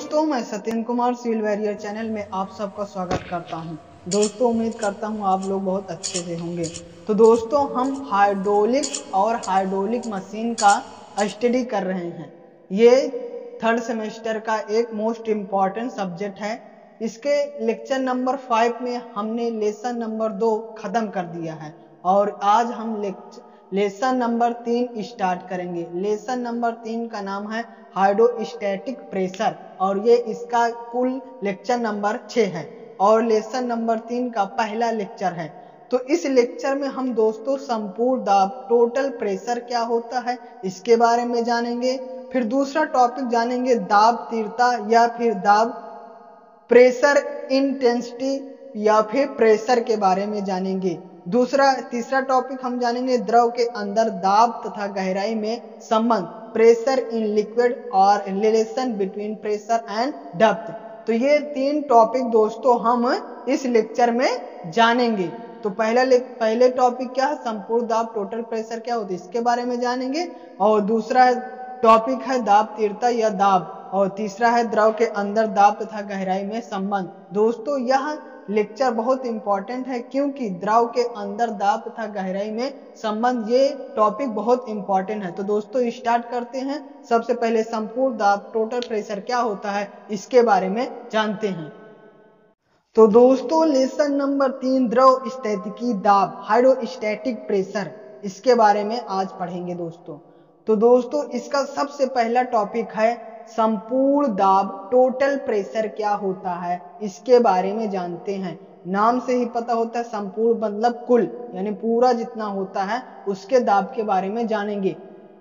दोस्तों, मैं Satyendra Kumar civil warrior channel में आप सबका स्वागत करता हूँ। दोस्तों, उम्मीद करता हूँ आप लोग बहुत अच्छे से होंगे। तो दोस्तों, हम हाइड्रोलिक और हाइड्रोलिक मशीन का स्टडी कर रहे हैं। ये थर्ड सेमेस्टर का एक मोस्ट इंपॉर्टेंट सब्जेक्ट है। इसके लेक्चर नंबर फाइव में हमने लेसन नंबर दो खत्म कर दिया है। और आज हम लेसन नंबर तीन स्टार्ट करेंगे। लेसन नंबर तीन का नाम है हाइड्रोस्टैटिक प्रेशर, और ये इसका कुल लेक्चर नंबर छः है, और लेसन नंबर तीन का पहला लेक्चर है। तो इस लेक्चर में हम दोस्तों संपूर्ण दाब टोटल प्रेशर क्या होता है, इसके बारे में जानेंगे। फिर दूसरा टॉपिक जानेंगे, दाब तीव्रता या फिर दाब प्रेशर इंटेंसिटी या फिर प्रेशर के बारे में जानेंगे। दूसरा, तीसरा टॉपिक हम जानेंगे द्रव के अंदर दाब तथा गहराई में संबंध। प्रेशर इन लिक्विड और relation between pressure and depth तो ये तीन टॉपिक दोस्तों हम इस लेक्चर में जानेंगे। तो पहला पहले टॉपिक क्या है? संपूर्ण दाब टोटल प्रेशर क्या होता है? इसके बारे में जानेंगे। और दूसरा टॉपिक है दाब तीव्रता या दाब, और तीसरा है द्रव के अंदर दाब तथा गहराई में संबंध। दोस्तों, यह लेक्चर बहुत इंपॉर्टेंट है क्योंकि द्रव के अंदर दाब तथा गहराई में संबंध, ये टॉपिक बहुत इंपॉर्टेंट है। तो दोस्तों स्टार्ट करते हैं। सबसे पहले संपूर्ण दाब टोटल प्रेशर क्या होता है, इसके बारे में जानते हैं। तो दोस्तों लेसन नंबर तीन, द्रव स्थितिकी दाब हाइड्रोस्टैटिक प्रेशर इसके बारे में आज पढ़ेंगे दोस्तों। तो दोस्तों, इसका सबसे पहला टॉपिक है संपूर्ण दाब टोटल प्रेशर क्या होता है? इसके बारे में जानते हैं। नाम से ही पता होता है, संपूर्ण मतलब कुल, यानी पूरा जितना होता है, उसके दाब के बारे में जानेंगे।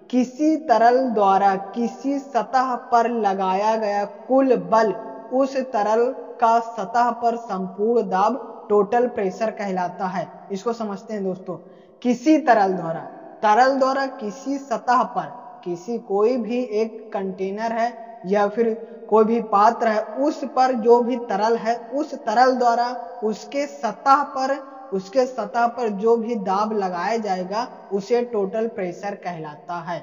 किसी तरल द्वारा किसी सतह पर लगाया गया कुल बल, उस तरल का सतह पर संपूर्ण दाब टोटल प्रेशर कहलाता है। इसको समझते हैं दोस्तों। किसी तरल द्वारा तरल द्वारा किसी सतह पर किसी कोई भी एक कंटेनर है या फिर कोई भी पात्र है, उस पर जो भी तरल है, उस तरल द्वारा उसके सतह पर, उसके सतह पर जो भी दाब लगाया जाएगा, उसे टोटल प्रेशर कहलाता है।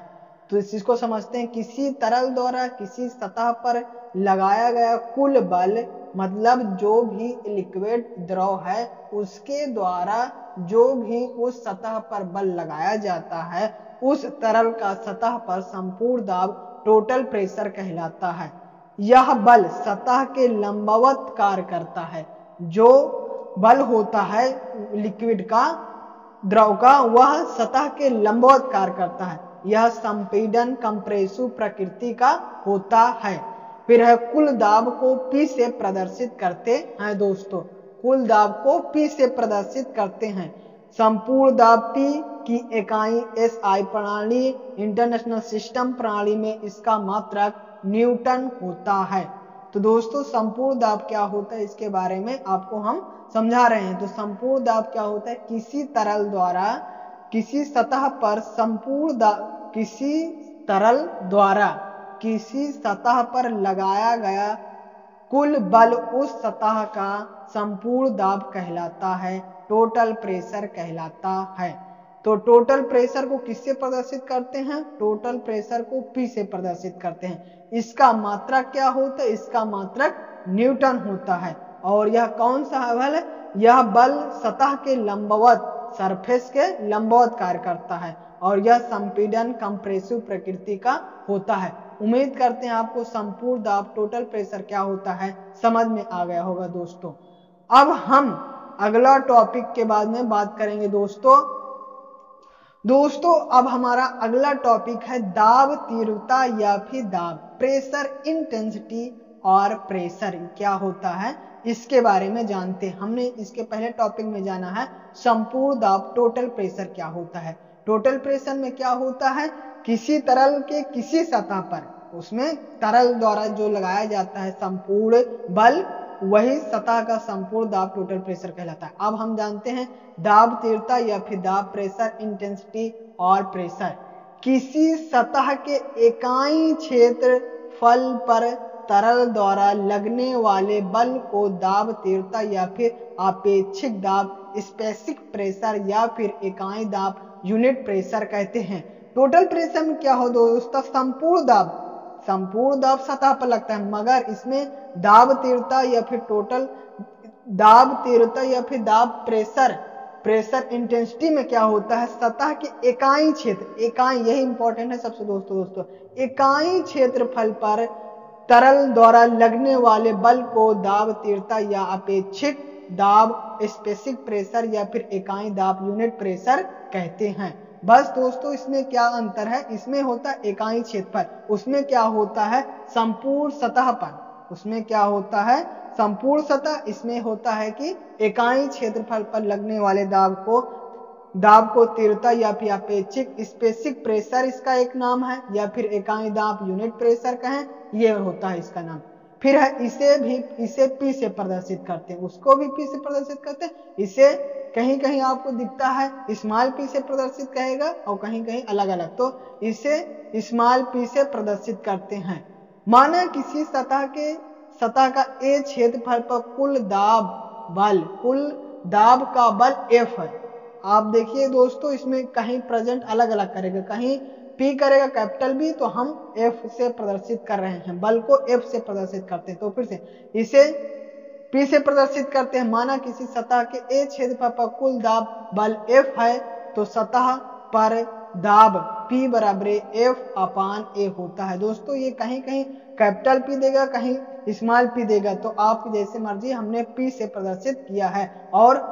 तो इस चीज़ को समझते हैं, किसी तरल द्वारा किसी सतह पर लगाया गया कुल बल मतलब जो भी लिक्विड द्रव है, उसके द्वारा जो भी उस सतह पर बल लगाया जाता है, उस तरल का सतह पर संपूर्ण दाब टोटल प्रेशर कहलाता है। यह बल सतह के लंबवत कार्य करता है। जो बल होता है लिक्विड का, द्रव का, वह सतह के लंबवत कार्य करता है। यह संपीडन कंप्रेसिव प्रकृति का होता है। फिर है कुल दाब को पी से प्रदर्शित करते हैं दोस्तों। कुल दाब को पी से प्रदर्शित करते हैं। संपूर्ण दाब पी की इकाई एस आई प्रणाली इंटरनेशनल सिस्टम प्रणाली में इसका मात्रक न्यूटन होता है। तो दोस्तों, संपूर्ण दाब क्या होता है इसके बारे में आपको हम समझा रहे हैं। तो संपूर्ण दाब क्या होता है? किसी तरल द्वारा, किसी सतह पर संपूर्ण दाब किसी तरल द्वारा, किसी सतह पर लगाया गया कुल बल उस सतह का संपूर्ण दाब कहलाता है टोटल प्रेशर कहलाता है। तो टोटल प्रेशर को किससे प्रदर्शित करते हैं? टोटल प्रेशर को पी से प्रदर्शित करते हैं। इसका मात्रक क्या होता है? इसका मात्रक न्यूटन होता है। और यह कौन सा बल यह बल सतह के लंबवत सरफेस के लंबवत कार्य करता है। और यह संपीडन कंप्रेसिव प्रकृति का होता है। उम्मीद करते हैं आपको संपूर्ण दाब टोटल प्रेशर क्या होता है, समझ में आ गया होगा दोस्तों। अब हम अगला टॉपिक के बाद में बात करेंगे दोस्तों। दोस्तों, अब हमारा अगला टॉपिक है दाब, तीव्रता या फिर दाब प्रेशर इंटेंसिटी और प्रेशर क्या होता है, इसके बारे में जानते हैं। हमने इसके पहले टॉपिक में जाना है, संपूर्ण दाब टोटल प्रेशर क्या होता है। टोटल प्रेशर में क्या होता है किसी तरल के किसी सतह पर, उसमें तरल द्वारा जो लगाया जाता है संपूर्ण बल, वही सतह का संपूर्ण दाब टोटल प्रेशर कहलाता है। अब हम जानते हैं, दाब तीव्रता या फिर दाब प्रेशर इंटेंसिटी और प्रेशर किसी सतह के इकाई क्षेत्र फल पर तरल द्वारा लगने वाले बल को दाब तीव्रता या फिर अपेक्षिक दाब स्पेसिक प्रेशर या फिर इकाई दाब यूनिट प्रेशर कहते हैं। टोटल प्रेशर में क्या हो दोस्तों? संपूर्ण दाब। संपूर्ण दाब सतह पर लगता है, मगर इसमें दाब तीव्रता या फिर टोटल दाब तीव्रता या फिर दाब प्रेशर प्रेशर इंटेंसिटी में क्या होता है? सतह के इकाई क्षेत्र इकाई यही इंपॉर्टेंट है सबसे दोस्तों दोस्तों। इकाई क्षेत्रफल पर तरल द्वारा लगने वाले बल को दाब तीव्रता या अपेक्षित दाब स्पेसिफिक प्रेशर या फिर इकाई दाब यूनिट प्रेशर कहते हैं। बस दोस्तों, इसमें क्या अंतर है? इसमें होता है इकाई क्षेत्र पर उसमें क्या होता है? संपूर्ण सतह पर। उसमें क्या होता है? संपूर्ण सतह। इसमें होता है कि इकाई क्षेत्रफल पर लगने वाले दाब को दाब को तीव्रता या फिर अपेक्षिक स्पेसिक प्रेशर इसका एक नाम है, या फिर इकाई दाब यूनिट प्रेशर कहें यह होता है इसका नाम। फिर है, इसे भी, इसे पी से प्रदर्शित करते हैं। उसको भी पी से प्रदर्शित करते हैं। इसे कहीं कहीं आपको दिखता है, स्मॉल पी से प्रदर्शित कहेगा और कहीं कहीं अलग अलग तो इसे स्मॉल पी से प्रदर्शित करते हैं। माना किसी सतह के, सतह का ए क्षेत्रफल पर कुल दाब बल, कुल दाब का बल एफ़ है। आप देखिए दोस्तों, इसमें कहीं प्रेजेंट अलग अलग करेगा, कहीं पी करेगा कैपिटल बी तो हम एफ़ से प्रदर्शित कर रहे हैं, बल को एफ़ से प्रदर्शित करते हैं। तो फिर से, इसे पी से प्रदर्शित करते हैं, माना किसी सतह के ए क्षेत्र पर कुल दाब बल एफ़ है तो सतह पर दाब P बराबर एफ़ अपान ए होता है। दोस्तों, ये कहीं कहीं कैपिटल P देगा, कहीं स्मॉल p देगा तो आप जैसे मर्ज़ी, हमने P से प्रदर्शित किया है और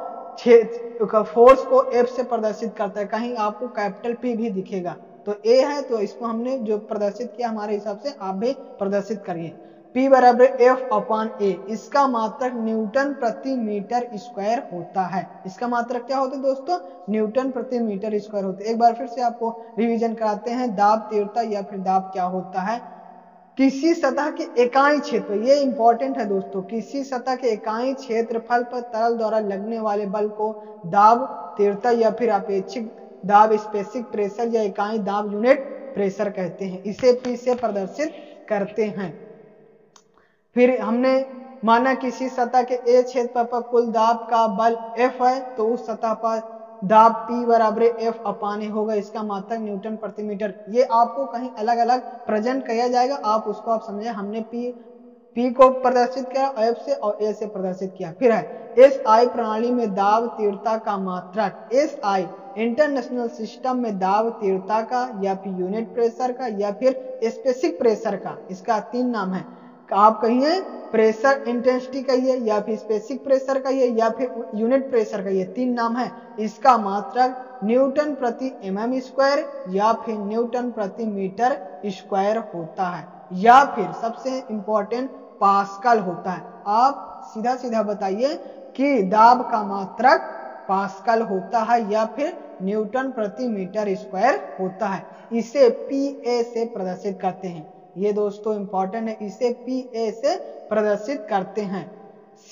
फोर्स को F से प्रदर्शित करता है, कहीं आपको कैपिटल P भी दिखेगा। तो ए है तो इसको हमने जो प्रदर्शित किया हमारे हिसाब से, आप भी प्रदर्शित करिए। P बराबर एफ़ अपॉन ए इसका मात्रक न्यूटन प्रति मीटर स्क्वायर होता है। इसका मात्रक क्या होता है दोस्तों? न्यूटन प्रति मीटर स्क्वायर होता है। एक बार फिर से आपको रिवीजन कराते हैं, दाब तीव्रता या फिर दाब क्या होता है? किसी सतह के इकाई क्षेत्र, ये इंपॉर्टेंट है दोस्तों, किसी सतह के इकाई क्षेत्रफल पर तरल द्वारा लगने वाले बल को दाब तीव्रता या फिर अपेक्षित दाब स्पेसिफिक प्रेशर या इकाई दाब यूनिट प्रेशर कहते हैं। इसे पी से प्रदर्शित करते हैं। फिर हमने माना किसी सतह के ए क्षेत्र पर कुल दाब का बल एफ़ है तो उस सतह पर दाब पी बराबर एफ़ अपाने होगा इसका मात्रक न्यूटन प्रति मीटर। ये आपको कहीं अलग अलग प्रेजेंट किया जाएगा। आप उसको आप समझे। हमने P P को प्रदर्शित किया एफ़ से और ए से प्रदर्शित किया। फिर है एस आई प्रणाली में दाब तीव्रता का मात्रक एस आई इंटरनेशनल सिस्टम में दाब तीव्रता का, या फिर यूनिट प्रेशर का, या फिर स्पेसिफिक प्रेशर का, इसका तीन नाम है। आप कहिए प्रेशर इंटेंसिटी कहिए या फिर स्पेसिफिक प्रेशर कहिए या फिर यूनिट प्रेशर कहिए, तीन नाम है। इसका मात्रक न्यूटन प्रति एम एम स्क्वायर या फिर न्यूटन प्रति मीटर स्क्वायर होता है। या फिर सबसे इंपॉर्टेंट पास्कल होता है। आप सीधा सीधा बताइए कि दाब का मात्रक पास्कल होता है या फिर न्यूटन प्रति मीटर स्क्वायर होता है। इसे पी ए से प्रदर्शित करते हैं। ये दोस्तों इंपॉर्टेंट है, इसे पी ए से प्रदर्शित करते हैं।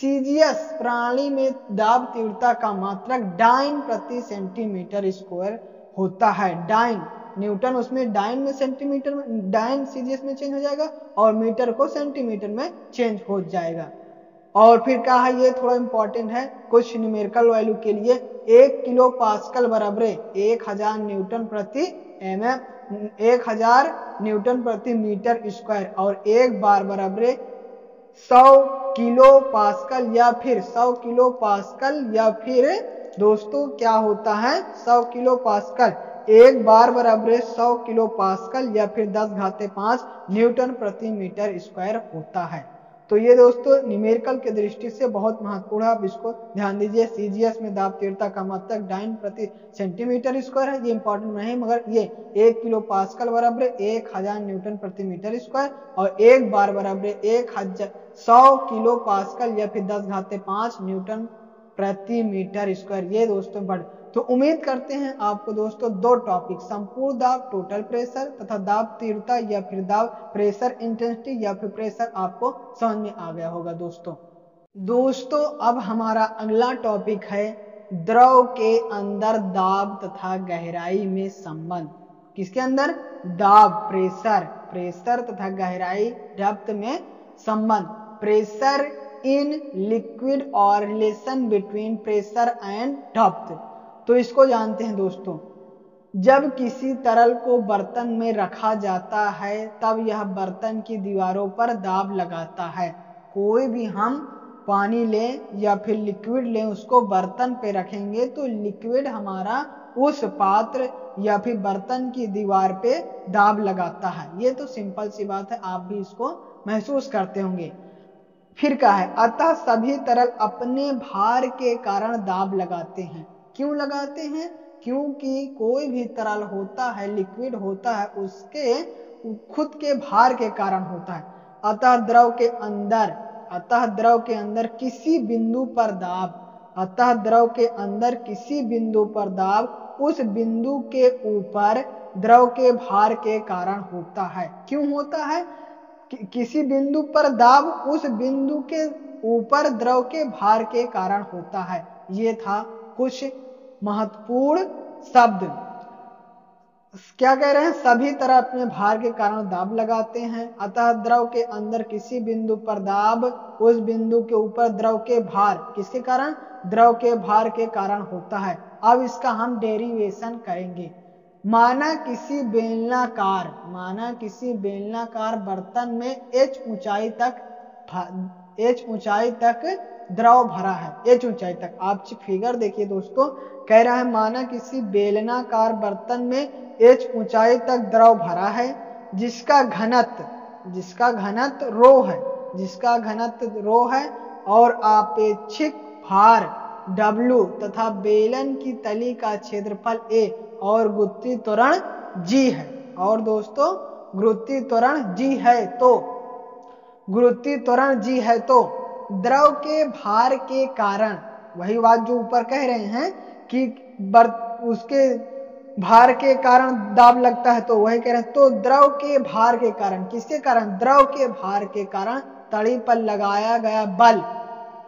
सीजीएस प्रणाली में दाब तीव्रता का मात्रक डाइन प्रति सेंटीमीटर स्क्वायर होता है। डाइन न्यूटन उसमें डाइन में सेंटीमीटर में डाइन सीजीएस में चेंज हो जाएगा और मीटर को सेंटीमीटर में चेंज हो जाएगा। और फिर क्या है ये थोड़ा इंपॉर्टेंट है, कुछ न्यूमेरिकल वैल्यू के लिए एक किलो पास्कल बराबर एक हज़ार न्यूटन प्रति एम एम, एक हज़ार न्यूटन प्रति मीटर स्क्वायर और एक बार बराबर सौ किलो पास्कल या फिर, सौ किलो पास्कल या फिर, दोस्तों क्या होता है, सौ किलो पास्कल, एक बार बराबर सौ किलो पास्कल या फिर दस घाते पाँच न्यूटन प्रति मीटर स्क्वायर होता है। तो ये दोस्तों न्यूमेरिकल के दृष्टि से बहुत महत्वपूर्ण है। आप इसको ध्यान दीजिए। सीजीएस में दाब तीव्रता का मात्रक डाइन प्रति सेंटीमीटर स्क्वायर है। ये इंपॉर्टेंट नहीं मगर ये एक किलो पास्कल बराबर एक हज़ार न्यूटन प्रति मीटर स्क्वायर और एक बार बराबर एक हज़ार सौ किलो पास्कल या फिर दस घाते पाँच न्यूटन प्रति मीटर स्क्वायर ये दोस्तों बढ़ तो उम्मीद करते हैं आपको दोस्तों दो टॉपिक संपूर्ण दाब टोटल प्रेशर तथा दाब तीव्रता या फिर दाब प्रेशर इंटेंसिटी या फिर प्रेशर आपको समझ में आ गया होगा दोस्तों। दोस्तों, अब हमारा अगला टॉपिक है द्रव के अंदर दाब तथा गहराई में संबंध। किसके अंदर? दाब प्रेशर प्रेशर तथा गहराई डप्थ में संबंध। प्रेशर इन लिक्विड और relation between pressure and depth तो इसको जानते हैं दोस्तों, जब किसी तरल को बर्तन में रखा जाता है, तब यह बर्तन की दीवारों पर दाब लगाता है। कोई भी हम पानी लें या फिर लिक्विड लें, उसको बर्तन पे रखेंगे तो लिक्विड हमारा उस पात्र या फिर बर्तन की दीवार पे दाब लगाता है। ये तो सिंपल सी बात है, आप भी इसको महसूस करते होंगे। फिर क्या है, अतः सभी तरल अपने भार के कारण दाब लगाते हैं। क्यों लगाते हैं? क्योंकि कोई भी तरल होता है लिक्विड होता है उसके खुद के भार के कारण होता है। अतः द्रव के अंदर अतः द्रव के अंदर किसी बिंदु पर दाब अतः द्रव के अंदर किसी बिंदु पर दाब उस बिंदु के ऊपर द्रव के भार के कारण होता है। क्यों होता है? कि, किसी बिंदु पर दाब उस बिंदु के ऊपर द्रव के भार के कारण होता है। ये था कुछ महत्वपूर्ण शब्द। क्या कह रहे हैं? सभी तरह अपने भार के कारण दाब लगाते हैं, अतः द्रव के अंदर किसी बिंदु पर दाब, उस बिंदु के ऊपर द्रव के भार। किसके कारण? द्रव के भार के कारण होता है। अब इसका हम डेरिवेशन करेंगे। माना किसी बेलनाकार, माना किसी बेलनाकार बर्तन में एच ऊंचाई तक एच ऊंचाई तक द्रव भरा है। एच ऊंचाई तक, आप फिगर देखिए दोस्तों, कह रहा है, माना किसी बेलनाकार बर्तन में एच ऊंचाई तक द्रव भरा है, जिसका घनत्व जिसका घनत्व रो है, जिसका घनत्व रो है, और आपेक्षिक भार W तथा बेलन की तली का क्षेत्रफल A और गुत्ती त्वरण G है। और दोस्तों गुरुत्ती त्वरण G है तो गुरुत्ती त्वरण G है तो द्रव के भार के कारण, वही बात जो ऊपर कह रहे हैं कि उसके भार के कारण दाब लगता है तो वही कह रहे हैं। तो द्रव के भार के कारण, किसके कारण? द्रव के भार के कारण तड़ी पर लगाया गया बल,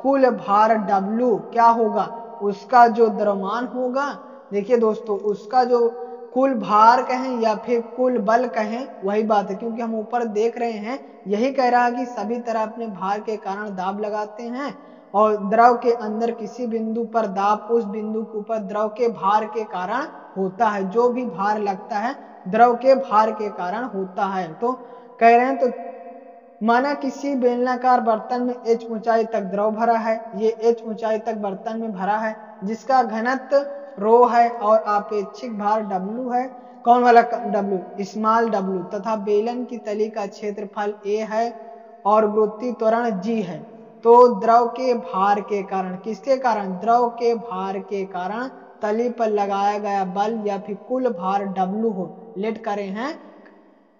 कुल भार डब्लू क्या होगा? उसका जो द्रव्यमान होगा, देखिए दोस्तों, उसका जो कुल भार कहें या फिर कुल बल कहें, वही बात है। क्योंकि हम ऊपर देख रहे हैं, यही कह रहा है कि सभी तरह अपने भार के कारण दाब लगाते हैं और द्रव के अंदर किसी बिंदु पर दाब उस बिंदु के ऊपर द्रव के भार के कारण होता है। जो भी भार लगता है, द्रव के भार के कारण होता है। तो कह रहे हैं तो माना किसी बेलनाकार बर्तन में एच ऊंचाई तक द्रव भरा है, ये एच ऊंचाई तक बर्तन में भरा है, जिसका घनत्व रो है और आपेक्षिक भार डब्लू है। कौन वाला डब्लू स्मॉल डब्लू तथा बेलन की तली का क्षेत्रफल ए है और वृत्ति त्वरण जी है। तो द्रव के भार के कारण, किसके कारण? द्रव के भार के कारण तली पर लगाया गया बल या फिर कुल भार डब्लू हो। लेट करें हैं।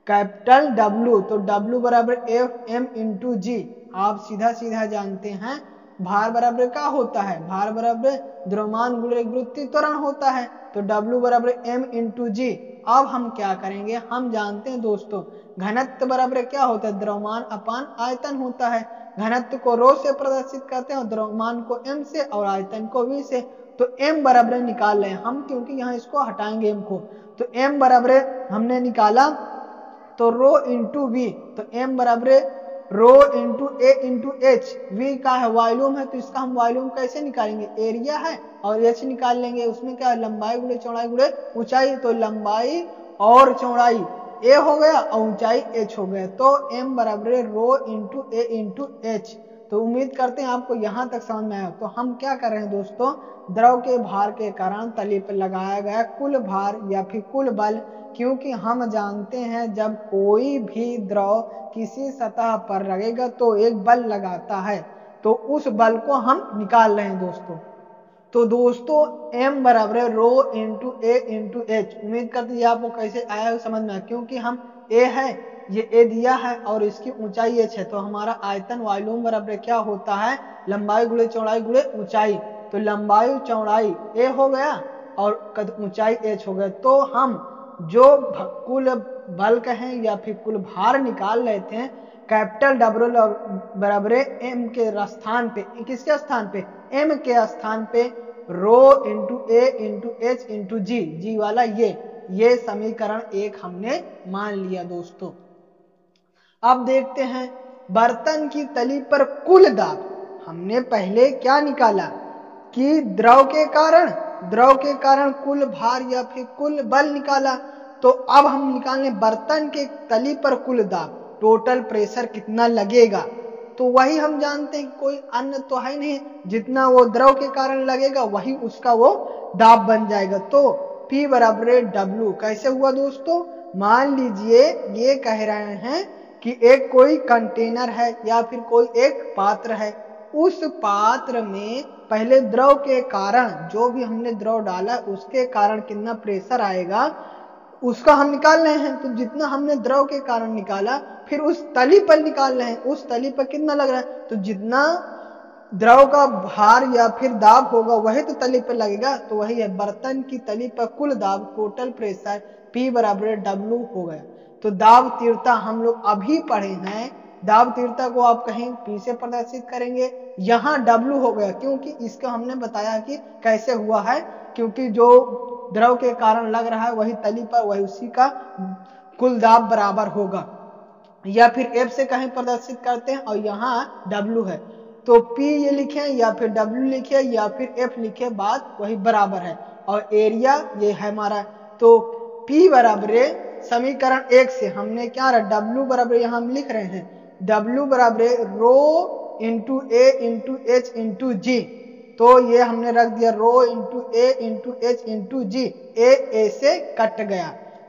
कैपिटल डब्लू तो डब्लू बराबर एफ़ एम इंटू जी आप सीधा सीधा जानते हैं। भार बराबर क्या होता है? भार बराबर द्रव्यमान गुणे गुरुत्व त्वरण होता है। तो W बराबर एम इंटू जी अब हम क्या करेंगे? हम जानते हैं दोस्तों, घनत्व बराबर क्या होता है? द्रव्यमान अपान आयतन होता है। घनत्व को रो से प्रदर्शित करते हैं और द्रव्यमान को एम से और आयतन को वी से। तो m बराबर निकाल हैं हम, क्योंकि यहाँ इसको हटाएँगे m को। तो m बराबर हमने निकाला तो रो इंटू वी तो m बराबर rho into A into h V का है वॉल्यूम है तो इसका हम वॉल्यूम कैसे निकालेंगे? एरिया है, और एच निकाल लेंगे, उसमें क्या है? लंबाई गुड़े चौड़ाई गुड़े ऊंचाई तो लंबाई और चौड़ाई। ए हो गया, और ऊंचाई एच हो गया। तो एम बराबर rho into A into h तो उम्मीद करते हैं आपको यहाँ तक समझ में आया। तो हम क्या कर रहे हैं दोस्तों? द्रव के भार के कारण तली पर लगाया गया कुल भार या फिर कुल बल, क्योंकि हम जानते हैं जब कोई भी द्रव किसी सतह पर लगेगा तो एक बल लगाता है। तो उस बल को हम निकाल रहे हैं दोस्तों। तो दोस्तों, m बराबर है rho into A into h उम्मीद करते हैं आपको कैसे आया समझ में आया, क्योंकि हम a है ये ए दिया है और इसकी ऊंचाई एच है तो हमारा आयतन वॉल्यूम बराबर क्या होता है? लंबाई गुड़े चौड़ाई गुड़े ऊंचाई। तो लंबाई चौड़ाई ए हो गया और कद ऊंचाई एच हो गया। तो हम जो कुल बल कहें या फिर कुल भार निकाल रहे थे कैपिटल डब्ल्यू बराबर एम के स्थान पे, किसके स्थान पे? एम के स्थान पे rho into A into h into g g वाला ये ये समीकरण एक हमने मान लिया दोस्तों। अब देखते हैं, बर्तन की तली पर कुल दाब। हमने पहले क्या निकाला? कि द्रव के कारण, द्रव के कारण कुल भार या फिर कुल बल निकाला। तो अब हम निकालने बर्तन के तली पर कुल दाब। टोटल प्रेशर कितना लगेगा? तो वही हम जानते हैं, कोई अन्य तो है नहीं। जितना वो द्रव के कारण लगेगा, वही उसका वो दाब बन जाएगा। तो P बराबर डब्ल्यू कैसे हुआ दोस्तों? मान लीजिए, ये कह रहे हैं कि एक कोई कंटेनर है या फिर कोई एक पात्र है, उस पात्र में पहले द्रव के कारण, जो भी हमने द्रव डाला, उसके कारण कितना प्रेशर आएगा, उसका हम निकाल रहे हैं। तो जितना हमने द्रव के कारण निकाला, फिर उस तली पर निकाल रहे हैं, उस तली पर कितना लग रहा है? तो जितना द्रव का भार या फिर दाब होगा, वही तो तली पर लगेगा। तो वही है, बर्तन की तली पर कुल दाब टोटल प्रेशर P बराबर डब्ल्यू हो गया। तो दाब तीव्रता हम लोग अभी पढ़े हैं। दाव तीव्रता को आप कहीं P से प्रदर्शित करेंगे। यहाँ W हो गया, क्योंकि इसका हमने बताया कि कैसे हुआ है, क्योंकि जो द्रव के कारण लग रहा है, वही तली पर, वही उसी का कुल दाब बराबर होगा। या फिर F से कहीं प्रदर्शित करते हैं और यहाँ W है। तो P ये लिखे या फिर W लिखे या फिर F लिखे बात वही बराबर है। और एरिया ये है हमारा। तो P बराबर समीकरण एक से हमने क्या रहा? W बराबर यहाँ हम लिख रहे हैं। W बराबर rho into A into h into g तो ये हमने रख दिया rho into A into h into g A A से कट गया।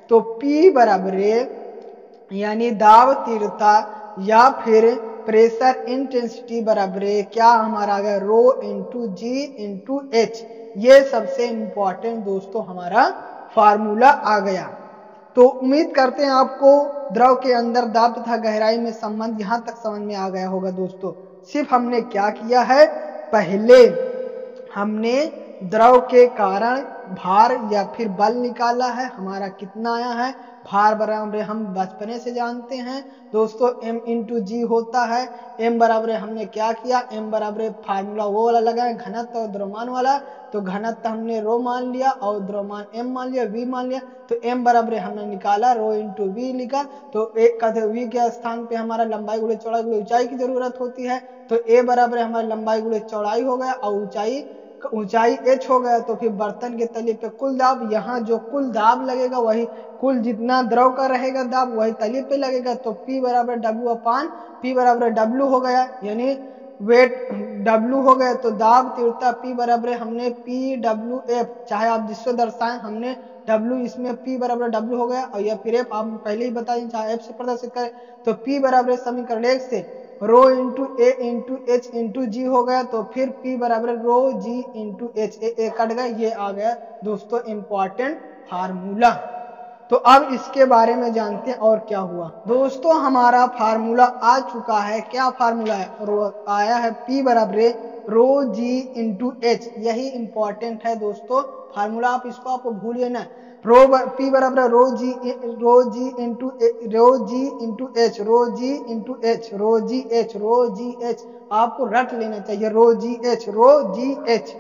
तो P बराबर यानी दाब तीव्रता या फिर प्रेशर इंटेंसिटी बराबर क्या हमारा आ गया? Rho into g into h ये सबसे इंपॉर्टेंट दोस्तों हमारा फार्मूला आ गया। तो उम्मीद करते हैं आपको द्रव के अंदर दाब तथा गहराई में संबंध यहाँ तक समझ में आ गया होगा दोस्तों। सिर्फ़ हमने क्या किया है? पहले हमने द्रव के कारण भार या फिर बल निकाला है, हमारा कितना आया है? भार बराबर हम बचपने से जानते हैं। दोस्तों, m इंटू जी होता है। M बराबर हमने क्या किया? M बराबर फार्मूला वो वाला लगाए घनत्व और द्रव्यमान वाला। तो घनत्व हमने रो मान लिया और द्रव्यमान m मान लिया, v मान लिया। तो m बराबर हमने निकाला रो इंटू वी लिखा। तो एक कहते v के स्थान पे हमारा लंबाई गुड़े चौड़ाई गुड़े ऊंचाई की ज़रूरत होती है। तो a बराबर हमारी लंबाई गुड़े चौड़ाई हो गया और ऊंचाई ऊंचाई h हो गया तो फिर बर्तन के तली पे कुल दाब, यहाँ जो कुल दाब लगेगा वही कुल जितना द्रव का रहेगा दाब, वही तली पे लगेगा तो P बराबर डब्ल्यू अपान P बराबर डब्ल्यू हो गया, यानी वेट W हो गया तो दाब तीव्रता P बराबर हमने P डब्ल्यू एफ़ चाहे आप जिससे दर्शाएँ, हमने W इसमें P बराबर W हो गया, और या फिर आप पहले ही बताइए चाहे F से प्रदर्शित करें तो P बराबर समीकरण एक से rho into A into h into g हो गया तो फिर पी बराबर rho g into h A cut गया, ये आ गया दोस्तों इंपॉर्टेंट फार्मूला तो अब इसके बारे में जानते हैं और क्या हुआ। दोस्तों हमारा फार्मूला आ चुका है, क्या फार्मूला है? रो, आया है पी बराबर रो जी इंटू एच यही इंपॉर्टेंट है दोस्तों। फार्मूला आप इसको आपको भूलिए ना। रो पी बराबर rho g rho g into rho g into h rho g into h rho g h rho g h आपको रट लेना चाहिए रो जी एच रो जी एच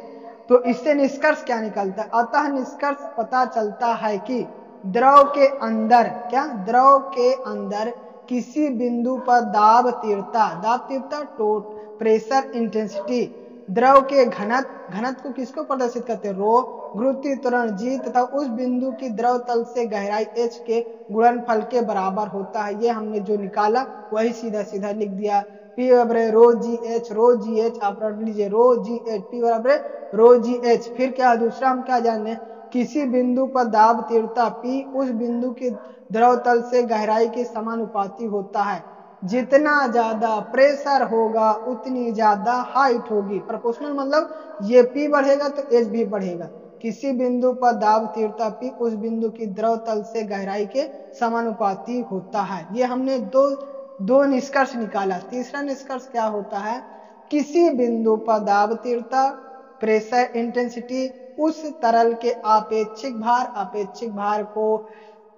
तो इससे निष्कर्ष क्या निकलता है? अतः निष्कर्ष पता चलता है कि द्रव के अंदर, क्या? द्रव के अंदर किसी बिंदु पर दाब तीव्रता दाब तीव्रता, टोट, प्रेशर इंटेंसिटी द्रव के घनत्व घनत्व को किसको प्रदर्शित करते रो, गुरुत्व, त्वरण जी तथा उस बिंदु की द्रव तल से गहराई एच के गुणनफल के बराबर होता है। ये हमने जो निकाला, वही सीधा सीधा लिख दिया। पी बराबर रो जी एच रो जी एच आप रख लीजिए। रो जी एच पी बराबर रो जी एच फिर क्या, दूसरा हम क्या जाने किसी बिंदु पर दाब तीव्रता पी उस बिंदु की द्रव तल से गहराई के समानुपाती होता है। जितना ज़्यादा प्रेशर होगा, उतनी ज़्यादा हाइट होगी। प्रोपोर्शनल मतलब ये पी बढ़ेगा तो एच भी बढ़ेगा। किसी बिंदु पर दाब तीव्रता पी उस बिंदु की द्रव तल से गहराई के समानुपाती होता है। ये हमने दो दो निष्कर्ष निकाला। तीसरा निष्कर्ष क्या होता है? किसी बिंदु पर दाब तीव्रता, प्रेशर इंटेंसिटी उस तरल के आपेक्षिक भार आपेक्षिक भार को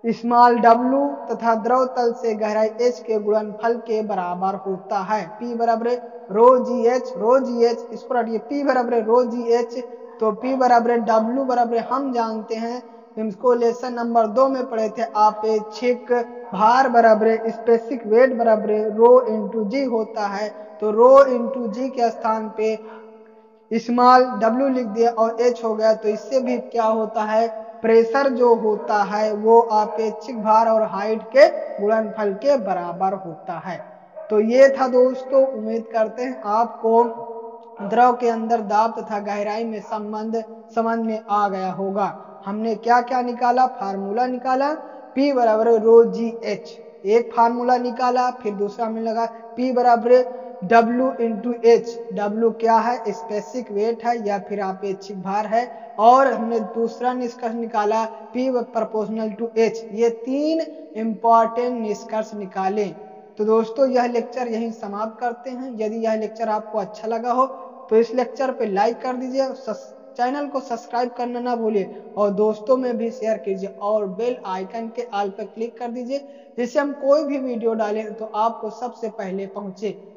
स्मॉल डब्लू तथा द्रव तल से गहराई एच के गुणनफल के बराबर होता है। P बराबर रो जी एच रो जी एच इस पर P बराबर रो जी एच तो P बराबर W बराबर हम जानते हैं। लेसन नंबर दो में पढ़े थे, आपेक्षिक भार बराबर स्पेसिक वेट बराबर रो इंटू जी होता है। तो रो इंटू जी के स्थान पे स्मॉल डब्ल्यू लिख दिया और एच हो गया तो इससे भी क्या होता है? प्रेशर जो होता है, वो अपेक्षिक भार और हाइट के गुणनफल के बराबर होता है। तो ये था दोस्तों, उम्मीद करते हैं आपको द्रव के अंदर दाब तथा गहराई में संबंध समझ में आ गया होगा। हमने क्या क्या निकाला? फार्मूला निकाला। P बराबर रो जी एच एक फार्मूला निकाला, फिर दूसरा में लगा P बराबर W इंटू एच डब्ल्यू क्या है? स्पेसिक वेट है या फिर अपेक्षिक भार है? और हमने दूसरा निष्कर्ष निकाला, P प्रपोर्शनल टू एच ये तीन इंपॉर्टेंट निष्कर्ष निकाले। तो दोस्तों, यह लेक्चर यहीं समाप्त करते हैं। यदि यह लेक्चर आपको अच्छा लगा हो तो इस लेक्चर पे लाइक कर दीजिए चैनल को सब्सक्राइब करना ना भूलिए। और दोस्तों, में भी शेयर कीजिए और बेल आइकन के आल पर क्लिक कर दीजिए, जिससे हम कोई भी वीडियो डालें तो आपको सबसे पहले पहुँचे।